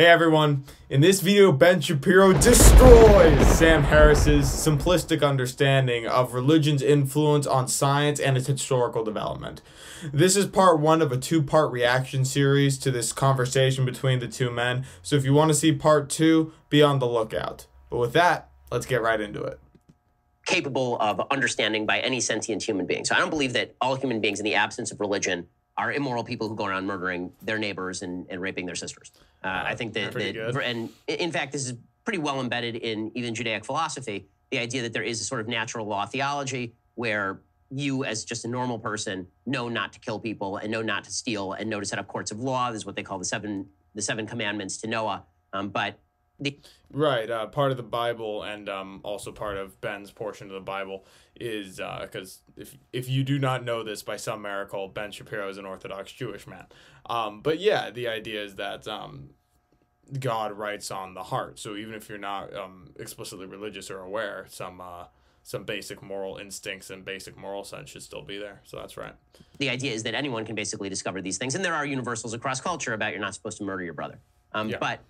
Hey everyone, in this video Ben Shapiro destroys Sam Harris's simplistic understanding of religion's influence on science and its historical development. This is part one of a two-part reaction series to this conversation between the two men, so if you want to see part two, be on the lookout. But with that, let's get right into it capable of understanding by any sentient human being. So I don't believe that all human beings, in the absence of religion, are immoral people who go around murdering their neighbors and, and raping their sisters. Uh, I think that, that and in fact, this is pretty well embedded in even Judaic philosophy. The idea that there is a sort of natural law theology where you, as just a normal person, know not to kill people and know not to steal and know to set up courts of law. This is what they call the seven the seven commandments to Noah. Um, but the right uh, part of the Bible and um, also part of Ben's portion of the Bible is because uh, if if you do not know this by some miracle, Ben Shapiro is an Orthodox Jewish man. Um, but yeah, the idea is that um, God writes on the heart. So even if you're not um, explicitly religious or aware, some uh, some basic moral instincts and basic moral sense should still be there. So that's right. The idea is that anyone can basically discover these things, and there are universals across culture about you're not supposed to murder your brother. Um, yeah. But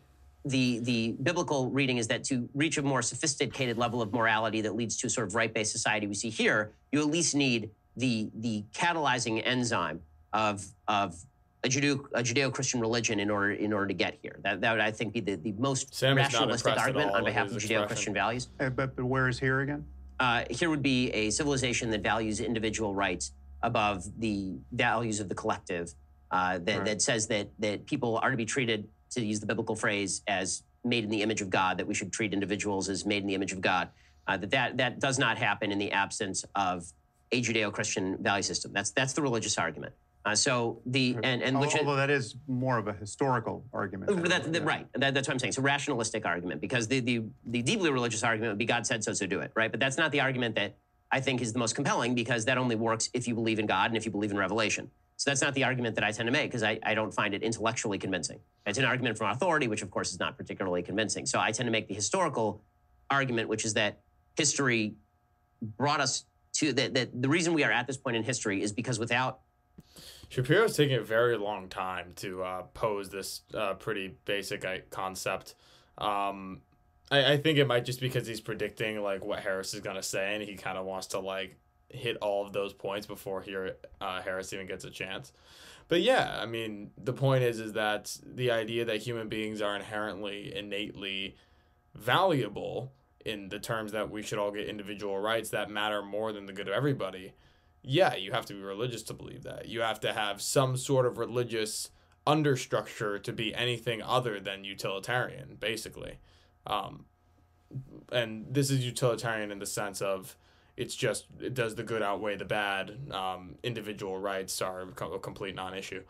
the the biblical reading is that to reach a more sophisticated level of morality that leads to a sort of right-based society we see here, you at least need the the catalyzing enzyme of of a Judeo a Judeo-Christian religion in order in order to get here. That that would I think be the, the most Sam rationalistic argument on behalf of Judeo-Christian values. Uh, but, but where is here again? Uh, here would be a civilization that values individual rights above the values of the collective. Uh, that, right. that says that that people are to be treated to use the biblical phrase, as made in the image of God, that we should treat individuals as made in the image of God. Uh, that, that that does not happen in the absence of a Judeo-Christian value system. That's that's the religious argument. Uh, so the and and which although that is more of a historical argument. That, that, right. That, that's what I'm saying. It's a rationalistic argument because the, the the deeply religious argument would be God said so, so do it. Right. But that's not the argument that I think is the most compelling because that only works if you believe in God and if you believe in revelation. So that's not the argument that I tend to make because I, I don't find it intellectually convincing. It's an argument from authority, which of course is not particularly convincing. So I tend to make the historical argument, which is that history brought us to that, that the reason we are at this point in history is because without Shapiro's taking a very long time to uh, pose this uh, pretty basic uh, concept. Um, I, I think it might just because he's predicting like what Harris is gonna say, and he kind of wants to like hit all of those points before here uh, Harris even gets a chance. But yeah, I mean, the point is is that the idea that human beings are inherently innately valuable in the terms that we should all get individual rights that matter more than the good of everybody. Yeah, you have to be religious to believe that. You have to have some sort of religious understructure to be anything other than utilitarian, basically. Um, and this is utilitarian in the sense of it's just it does the good outweigh the bad. Um, individual rights are a complete non-issue.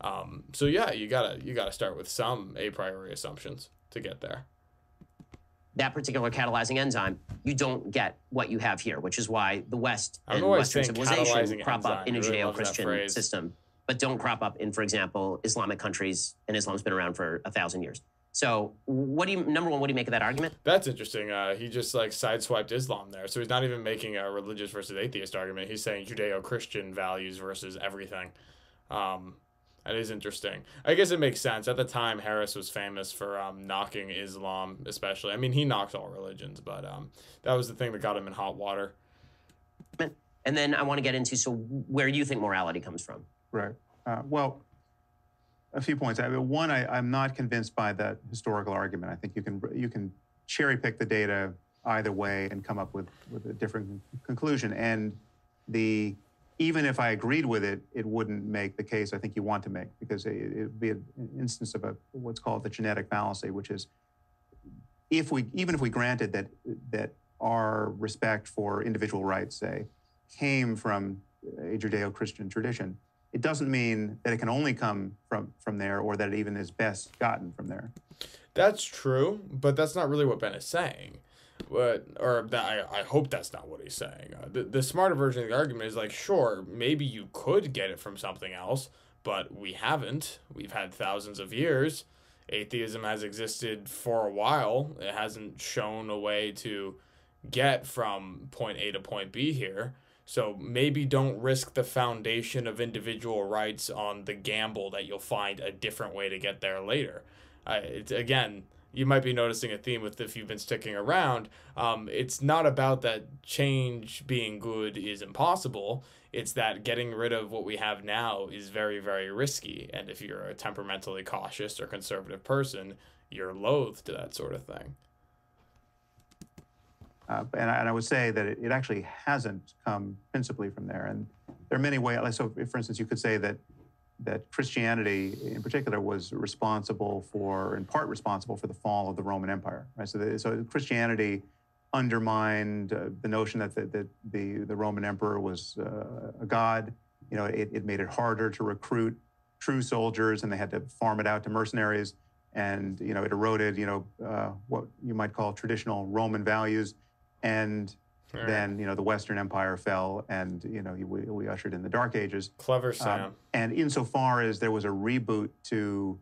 Um, so yeah, you gotta you gotta start with some a priori assumptions to get there. That particular catalyzing enzyme, you don't get what you have here, which is why the West and Western civilization crop enzyme. up in a Judeo-Christian system, but don't crop up in, for example, Islamic countries, and Islam's been around for a thousand years. So, what do you number one? What do you make of that argument? That's interesting. Uh, he just like sideswiped Islam there, so he's not even making a religious versus atheist argument. He's saying Judeo-Christian values versus everything. Um, that is interesting. I guess it makes sense. At the time, Harris was famous for um, knocking Islam, especially. I mean, he knocks all religions, but um, that was the thing that got him in hot water. And then I want to get into so where do you think morality comes from. Right. Uh, well, a few points. I one, I, am not convinced by that historical argument. I think you can you can cherry pick the data either way and come up with, with a different conclusion. And the even if I agreed with it, it wouldn't make the case I think you want to make because it would be an instance of a what's called the genetic fallacy, which is if we even if we granted that that our respect for individual rights, say, came from a Judeo-Christian tradition, it doesn't mean that it can only come from from there or that it even is best gotten from there. That's true, but that's not really what Ben is saying. But or that I, I hope that's not what he's saying. Uh, the the smarter version of the argument is like, sure, maybe you could get it from something else, but we haven't. We've had thousands of years. Atheism has existed for a while. It hasn't shown a way to get from point A to point B here. So maybe don't risk the foundation of individual rights on the gamble that you'll find a different way to get there later. uh, it's again you might be noticing a theme with if you've been sticking around. Um, it's not about that change being good is impossible. It's that getting rid of what we have now is very, very risky. And if you're a temperamentally cautious or conservative person, you're loath to that sort of thing. Uh, and, I, and, I, would say that it, it, actually hasn't come principally from there. And there are many ways. So, for instance, you could say that that Christianity, in particular, was responsible for, in part, responsible for the fall of the Roman Empire. Right. So, the, so Christianity undermined uh, the notion that the, the, the, the Roman emperor was uh, a god. You know, it, it made it harder to recruit true soldiers, and they had to farm it out to mercenaries. And you know, it eroded, you know, uh, what you might call traditional Roman values. And right. then, you know, the Western Empire fell, and you know, we, we ushered in the Dark Ages. Clever, um, Sam. Um, and insofar as there was a reboot to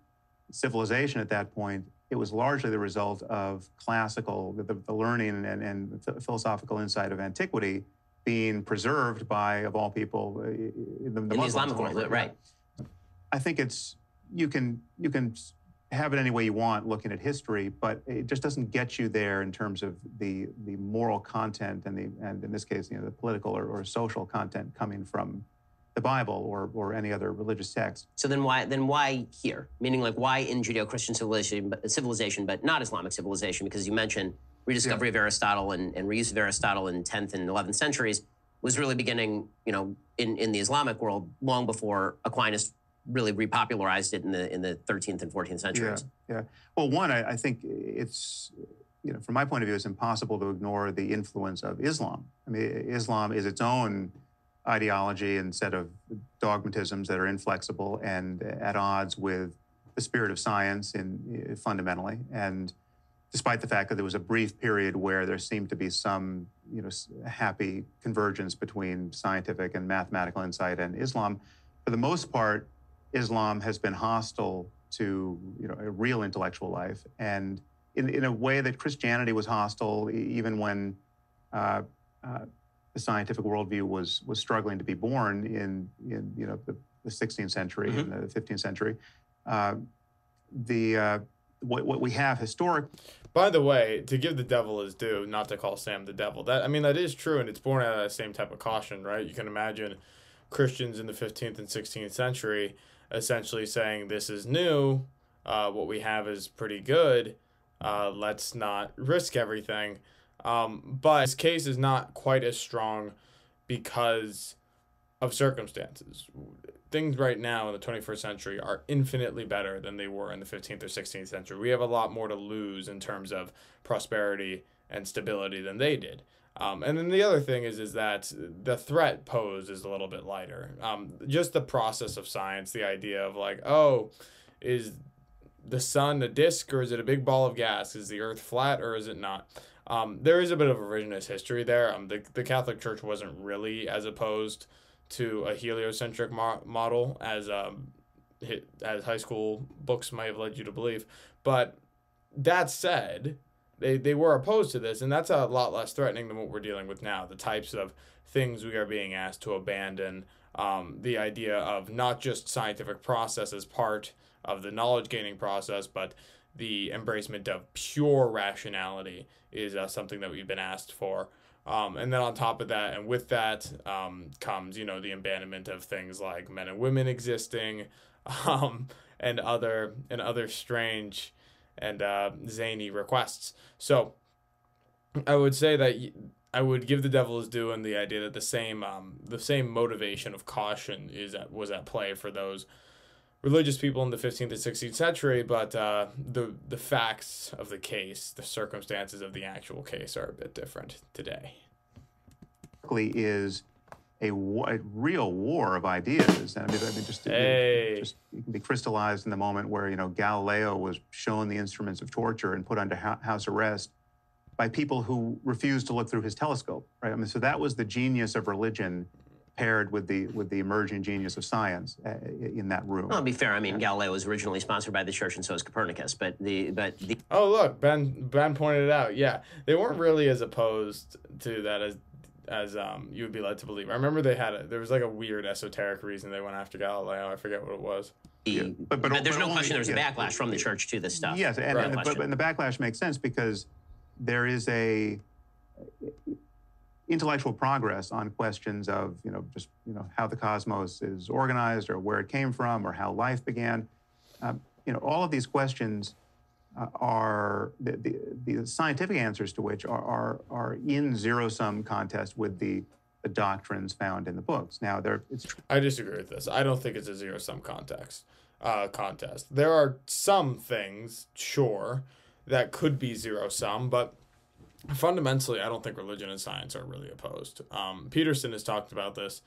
civilization at that point, it was largely the result of classical, the, the learning and, and philosophical insight of antiquity being preserved by, of all people, uh, the, the, in the Islamic world, right. right? I think it's you can you can have it any way you want looking at history, but it just doesn't get you there in terms of the the moral content and the and in this case, you know, the political or, or social content coming from the Bible or, or any other religious text. So then why then why here? Meaning like why in Judeo-Christian civilization, civilization, but not Islamic civilization? Because you mentioned rediscovery yeah. of Aristotle and, and reuse of Aristotle in 10th and 11th centuries was really beginning, you know, in, in the Islamic world long before Aquinas really repopularized it in the in the 13th and 14th centuries. Yeah, yeah. Well, one, I, I think it's you know, from my point of view, it's impossible to ignore the influence of Islam. I mean, Islam is its own ideology and set of dogmatisms that are inflexible and at odds with the spirit of science in, fundamentally. And despite the fact that there was a brief period where there seemed to be some you know, happy convergence between scientific and mathematical insight and Islam, for the most part, Islam has been hostile to you know, a real intellectual life. And in, in a way that Christianity was hostile, even when uh, uh, the scientific worldview was was struggling to be born in in you know the, the 16th century mm-hmm. and the 15th century. Uh, the uh, what, what we have historic. By the way, to give the devil his due, not to call Sam the devil. That I mean that is true, and it's born out of that same type of caution, right? You can imagine Christians in the 15th and 16th century essentially saying this is new, uh, what we have is pretty good. Uh, let's not risk everything. Um, but his case is not quite as strong because of circumstances. Things right now in the 21st century are infinitely better than they were in the 15th or 16th century. We have a lot more to lose in terms of prosperity and stability than they did. Um, and then the other thing is is that the threat posed is a little bit lighter. Um, just the process of science, the idea of like, oh, is the sun a disk or is it a big ball of gas? Is the Earth flat or is it not? Um, there is a bit of revisionist history there. Um, the, the Catholic Church wasn't really as opposed to a heliocentric mo- model as um, as high school books might have led you to believe. But that said, they, they were opposed to this, and that's a lot less threatening than what we're dealing with now. The types of things we are being asked to abandon, um, the idea of not just scientific process as part of the knowledge gaining process, but the embracement of pure rationality is uh, something that we've been asked for. Um, and then on top of that, and with that um, comes, you know, the abandonment of things like men and women existing, um, and other and other strange and uh, zany requests. So, I would say that I would give the devil his due in the idea that the same um, the same motivation of caution is at, was at play for those religious people in the 15th and 16th century, but uh, the the facts of the case, the circumstances of the actual case, are a bit different today. Is a, a real war of ideas, and I mean, I mean just, hey. it, just it can be crystallized in the moment where you know Galileo was shown the instruments of torture and put under house arrest by people who refused to look through his telescope. Right. I mean, so that was the genius of religion paired with the with the emerging genius of science uh, in that room. Well, to be fair, I mean yeah. Galileo was originally sponsored by the church, and so was Copernicus. But the but the oh look, Ben Ben pointed it out. Yeah, they weren't really as opposed to that as as um you would be led to believe. I remember they had a there was like a weird esoteric reason they went after Galileo. I forget what it was. yeah, but, but, but, there's but no only, question there's yeah, a backlash from the church to this stuff. Yes, and, right. and, but, and the backlash makes sense because there is a intellectual progress on questions of you know just you know how the cosmos is organized or where it came from or how life began. Um, you know all of these questions uh, are the, the, the, scientific answers to which are, are, are in zero sum contest with the, the doctrines found in the books. Now, there it's. I disagree with this. I don't think it's a zero sum context. Uh, contest. There are some things, sure, that could be zero sum, but fundamentally, I don't think religion and science are really opposed. Um, Peterson has talked about this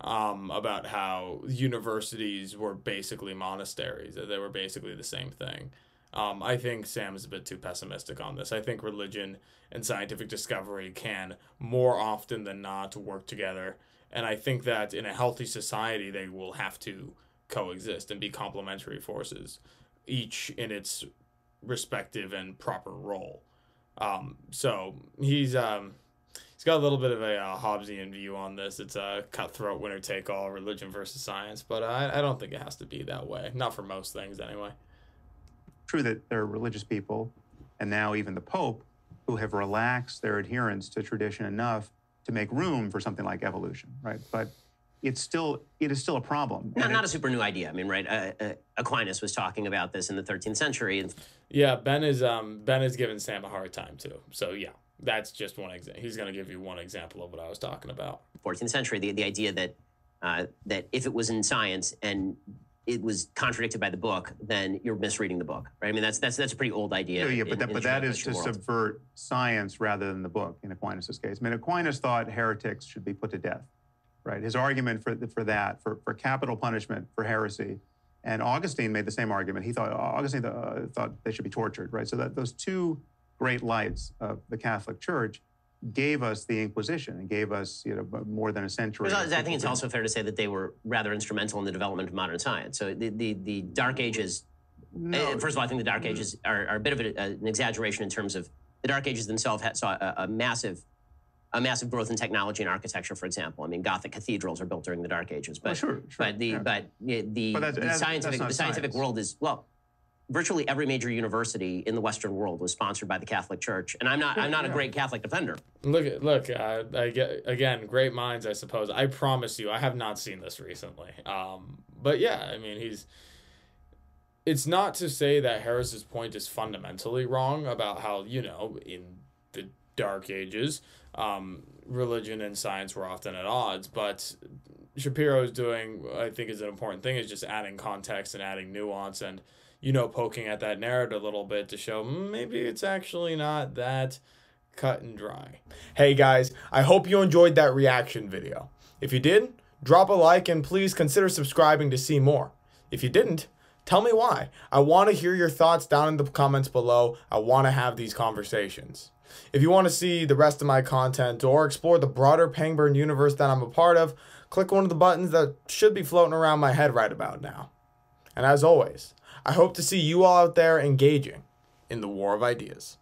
um, about how universities were basically monasteries, that they were basically the same thing. Um, I think Sam is a bit too pessimistic on this. I think religion and scientific discovery can more often than not work together. And I think that in a healthy society, they will have to coexist and be complementary forces, each in its respective and proper role. Um, so he's um, he's got a little bit of a uh, Hobbesian view on this. It's a cutthroat winner take all religion versus science, but I, I don't think it has to be that way. Not for most things, anyway true that there are religious people, and now even the Pope, who have relaxed their adherence to tradition enough to make room for something like evolution, right? But it's still it is still a problem. Not, not a super new idea. I mean, right? Uh, uh, Aquinas was talking about this in the 13th century. Yeah, Ben is um Ben is giving Sam a hard time too. So yeah, that's just one example. He's going to give you one example of what I was talking about. 14th century, the the idea that uh, that if it was in science and it was contradicted by the book, then you're misreading the book, right? I mean, that's that's that's a pretty old idea. Yeah, yeah but in, that, but that is to world. subvert science rather than the book. In Aquinas' case, I mean, Aquinas thought heretics should be put to death, right? His argument for for that, for for capital punishment for heresy, and Augustine made the same argument. He thought Augustine uh, thought they should be tortured, right? So that those two great lights of the Catholic Church gave us the Inquisition and gave us you know more than a century. I think it's also fair to say that they were rather instrumental in the development of modern science. So the the, the Dark Ages. No. Eh, first of all, I think the Dark Ages are, are a bit of a, an exaggeration in terms of the Dark Ages themselves had, saw a, a massive a massive growth in technology and architecture, for example. I mean, Gothic cathedrals are built during the Dark Ages, but sure, sure, but the yeah. but the, but the scientific the scientific science. world is well virtually every major university in the Western world was sponsored by the Catholic Church, and I'm not I'm not a great Catholic defender. Look, look, uh, I get again great minds, I suppose. I promise you, I have not seen this recently. Um, but yeah, I mean, he's. It's not to say that Harris's point is fundamentally wrong about how you know in the Dark Ages, um, religion and science were often at odds, but Shapiro is doing, I think, is an important thing is just adding context and adding nuance and you know, poking at that narrative a little bit to show maybe it's actually not that cut and dry. Hey guys, I hope you enjoyed that reaction video. If you did, drop a like and please consider subscribing to see more. If you didn't, tell me why. I want to hear your thoughts down in the comments below. I want to have these conversations. If you want to see the rest of my content or explore the broader Pangburn universe that I'm a part of, click one of the buttons that should be floating around my head right about now. And as always, I hope to see you all out there engaging in the war of ideas.